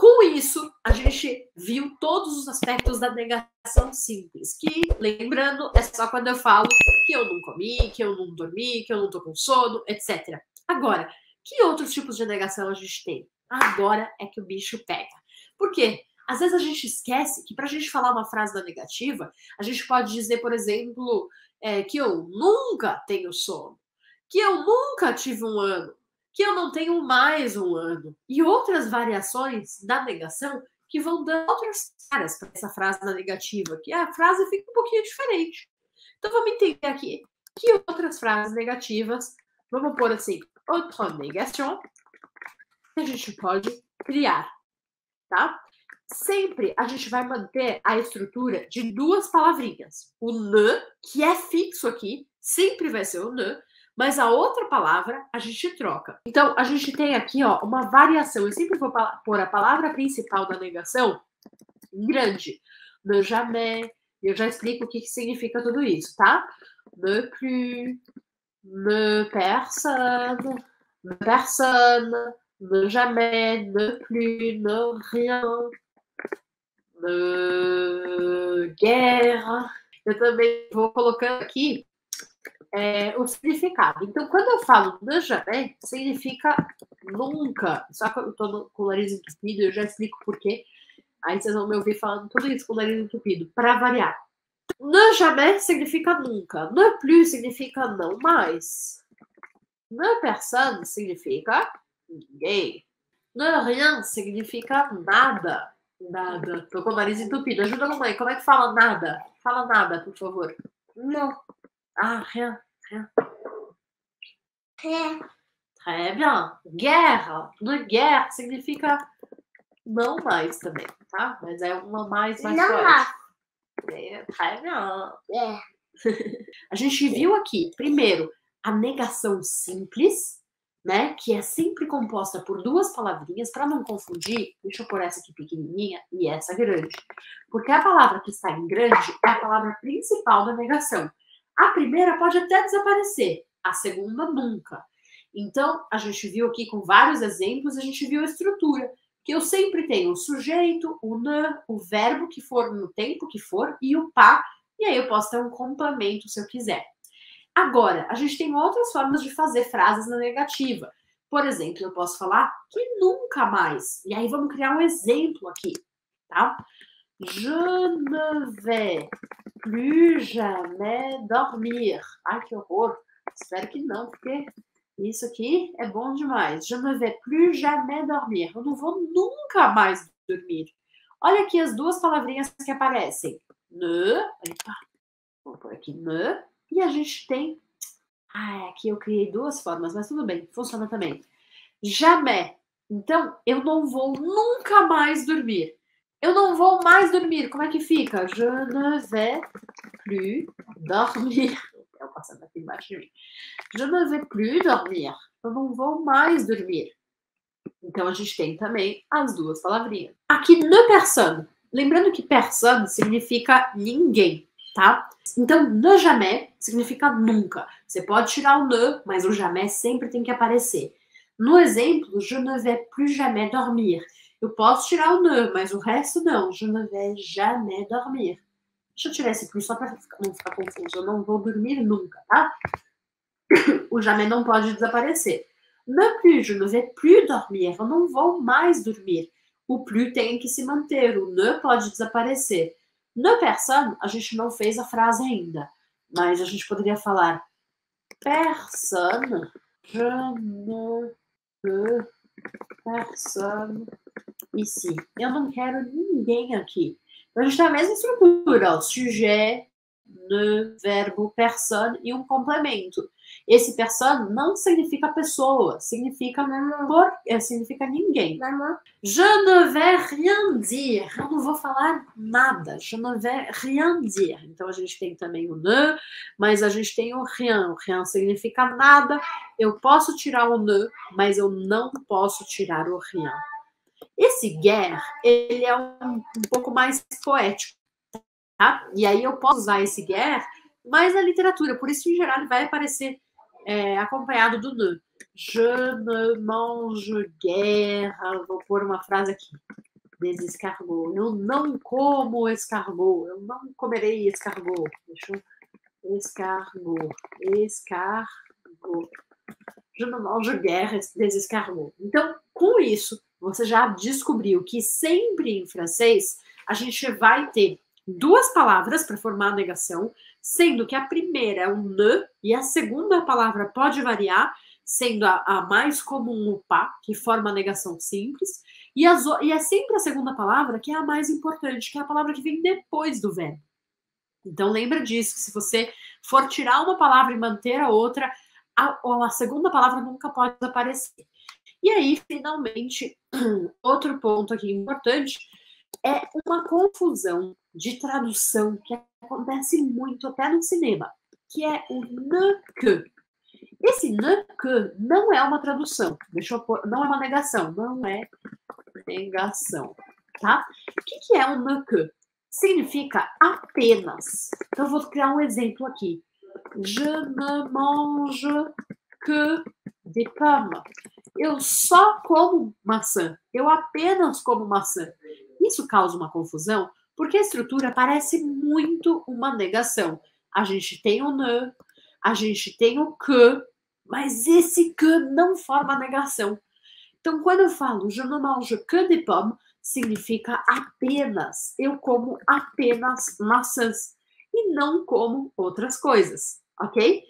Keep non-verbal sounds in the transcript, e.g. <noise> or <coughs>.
Com isso, a gente viu todos os aspectos da negação simples, que, lembrando, é só quando eu falo que eu não comi, que eu não dormi, que eu não tô com sono, etc. Agora, que outros tipos de negação a gente tem? Agora é que o bicho pega. Por quê? Às vezes a gente esquece que para a gente falar uma frase da negativa, a gente pode dizer, por exemplo, é, que eu nunca tenho sono, que eu nunca tive um ano, que eu não tenho mais um ano, e outras variações da negação que vão dando outras caras para essa frase da negativa, que a frase fica um pouquinho diferente. Então vamos entender aqui que outras frases negativas, vamos pôr assim, outra negação, que a gente pode criar, tá? sempre a gente vai manter a estrutura de duas palavrinhas. O n, que é fixo aqui, sempre vai ser o n, mas a outra palavra a gente troca. Então, a gente tem aqui ó, uma variação. Eu sempre vou pôr a palavra principal da negação grande. Ne jamais. Eu já explico o que, que significa tudo isso, tá? Ne plus, ne personne, ne personne, ne jamais, ne plus, ne rien, uh, guerra. Eu também vou colocando aqui é, o significado. Então, quando eu falo jamais, significa nunca. Só que eu estou com o nariz entupido, eu já explico por quê. Aí vocês vão me ouvir falando tudo isso com o nariz entupido, para variar. Ne jamais significa nunca. Ne plus significa não mais. Ne personne significa ninguém. Ne rien significa nada. Nada. Tô com o nariz entupido. Ajuda a mamãe. Como é que fala nada? Fala nada, por favor. Não. Ah, rien. Rien. É. Très bien. Guerra. No guerra significa não mais também, tá? Mas é uma mais mais Não forte. mais. É, très bien. É. <laughs> A gente viu aqui, primeiro, a negação simples, né? Que é sempre composta por duas palavrinhas, para não confundir, deixa eu pôr essa aqui pequenininha e essa grande. Porque a palavra que está em grande é a palavra principal da negação. A primeira pode até desaparecer, a segunda nunca. Então, a gente viu aqui com vários exemplos, a gente viu a estrutura, que eu sempre tenho o sujeito, o ne, o verbo que for no tempo que for e o pá, e aí eu posso ter um complemento se eu quiser. Agora, a gente tem outras formas de fazer frases na negativa. Por exemplo, eu posso falar que nunca mais. E aí vamos criar um exemplo aqui, tá? Je ne vais plus jamais dormir. Ai, que horror. Espero que não, porque isso aqui é bom demais. Je ne vais plus jamais dormir. Eu não vou nunca mais dormir. Olha aqui as duas palavrinhas que aparecem. Ne, epa, vou pôr aqui ne, e a gente tem. Ah, aqui eu criei duas formas, mas tudo bem, funciona também. Jamais. Então, eu não vou nunca mais dormir. Eu não vou mais dormir. Como é que fica? Je ne vais plus dormir. <laughs> Eu passando aqui embaixo de mim. Je ne vais plus dormir. Eu não vou mais dormir. Então, a gente tem também as duas palavrinhas. Aqui, ne personne. Lembrando que personne significa ninguém, tá? Então, ne jamais significa nunca. Você pode tirar o ne, mas o jamais sempre tem que aparecer. No exemplo, je ne vais plus jamais dormir. Eu posso tirar o ne, mas o resto não. Je ne vais jamais dormir. Deixa eu tirar esse plus só para não ficar confuso. Eu não vou dormir nunca, tá? <coughs> O jamais não pode desaparecer. Ne plus, je ne vais plus dormir. Eu não vou mais dormir. O plus tem que se manter. O ne pode desaparecer. Ne personne, a gente não fez a frase ainda. Mas a gente poderia falar personne. Je ne veux personne ici. Eu não quero ninguém aqui. Então, a gente tem a mesma estrutura, ó, sujet, ne, verbo, personne e um complemento. Esse personne não significa pessoa, significa por, é, significa ninguém. Je ne vais rien dire. Eu não vou falar nada. Je ne vais rien dire. Então a gente tem também o ne, mas a gente tem o rien. O rien significa nada. Eu posso tirar o ne, mas eu não posso tirar o rien. Esse guerre, ele é um, um pouco mais poético, tá? E aí eu posso usar esse guerre mais na literatura. Por isso, em geral, ele vai aparecer é, acompanhado do ne. Je ne mange guerre. Vou pôr uma frase aqui. des escargots. Eu não como escargot. Eu não comerei escargot. Deixa eu... Escargot. Escargot. Je ne mange guère des escargots. Então, com isso, você já descobriu que sempre em francês a gente vai ter duas palavras para formar a negação, sendo que a primeira é o ne e a segunda palavra pode variar, sendo a, a mais comum o pas, que forma a negação simples, e, as, e é sempre a segunda palavra que é a mais importante, que é a palavra que vem depois do verbo. Então lembra disso, que se você for tirar uma palavra e manter a outra, a, a segunda palavra nunca pode aparecer. E aí, finalmente, <clears throat> outro ponto aqui importante é uma confusão de tradução que acontece muito até no cinema, que é o que. Esse que não é uma tradução, deixa eu pôr, não é uma negação, não é negação, tá? O que, que é o que? Significa apenas. Então, eu vou criar um exemplo aqui. Je ne mange que des pommes. Eu só como maçã. Eu apenas como maçã. Isso causa uma confusão, porque a estrutura parece muito uma negação. A gente tem o ne, a gente tem o que, mas esse que não forma negação. Então, quando eu falo je ne mange que de pommes, significa apenas, eu como apenas maçãs e não como outras coisas, ok?